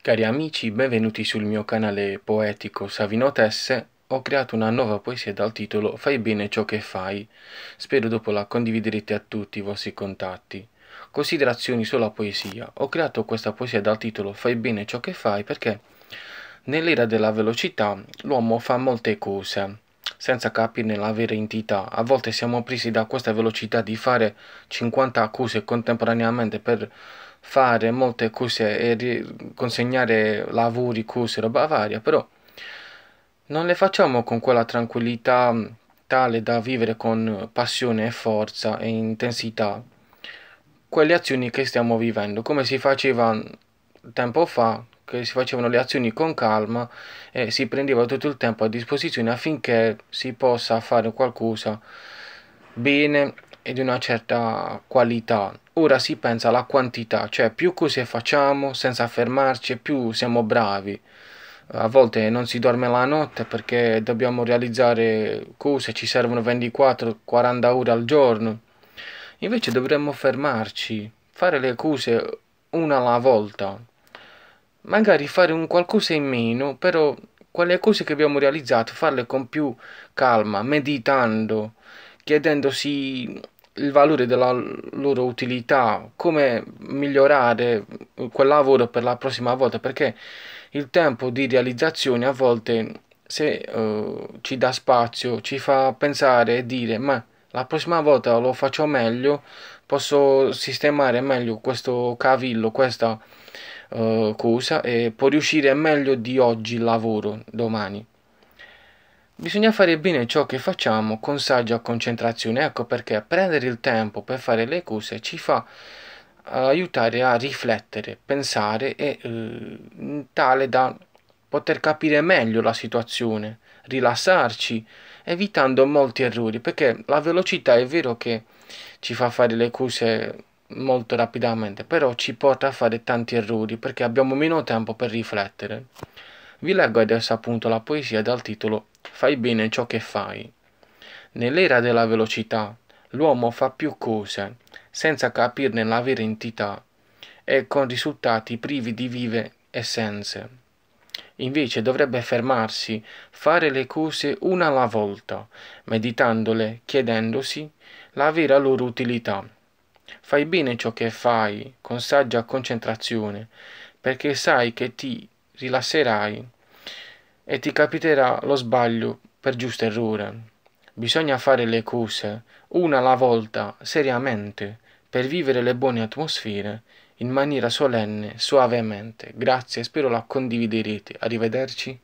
Cari amici, benvenuti sul mio canale poetico Savinotes. Ho creato una nuova poesia dal titolo Fai bene ciò che fai. Spero dopo la condividerete a tutti i vostri contatti. Considerazioni sulla poesia. Ho creato questa poesia dal titolo Fai bene ciò che fai perché nell'era della velocità l'uomo fa molte cose senza capirne la vera entità. A volte siamo presi da questa velocità di fare 50 cose contemporaneamente per fare molte cose e consegnare lavori, cose, roba varia, però non le facciamo con quella tranquillità tale da vivere con passione e forza e intensità quelle azioni che stiamo vivendo, come si faceva tempo fa, che si facevano le azioni con calma e si prendeva tutto il tempo a disposizione affinché si possa fare qualcosa bene e di una certa qualità. Ora si pensa alla quantità, cioè più cose facciamo senza fermarci, più siamo bravi. A volte non si dorme la notte perché dobbiamo realizzare cose, ci servono 24-40 ore al giorno. Invece dovremmo fermarci, fare le cose una alla volta. Magari fare un qualcosa in meno, però quelle cose che abbiamo realizzato, farle con più calma, meditando, chiedendosi il valore della loro utilità, come migliorare quel lavoro per la prossima volta, perché il tempo di realizzazione a volte se uh, ci dà spazio, ci fa pensare e dire ma la prossima volta lo faccio meglio, posso sistemare meglio questo cavillo, questa uh, cosa e può riuscire meglio di oggi il lavoro domani. Bisogna fare bene ciò che facciamo con saggia concentrazione, ecco perché prendere il tempo per fare le cose ci fa aiutare a riflettere, pensare e eh, tale da poter capire meglio la situazione, rilassarci, evitando molti errori, perché la velocità è vero che ci fa fare le cose molto rapidamente, però ci porta a fare tanti errori perché abbiamo meno tempo per riflettere. Vi leggo adesso appunto la poesia dal titolo Fai bene ciò che fai. Nell'era della velocità l'uomo fa più cose senza capirne la vera entità e con risultati privi di vive essenze. Invece dovrebbe fermarsi, fare le cose una alla volta, meditandole, chiedendosi la vera loro utilità. Fai bene ciò che fai con saggia concentrazione, perché sai che ti rilasserai e ti capiterà lo sbaglio per giusto errore. Bisogna fare le cose una alla volta, seriamente, per vivere le buone atmosfere in maniera solenne, suavemente. Grazie, spero la condividerete. Arrivederci.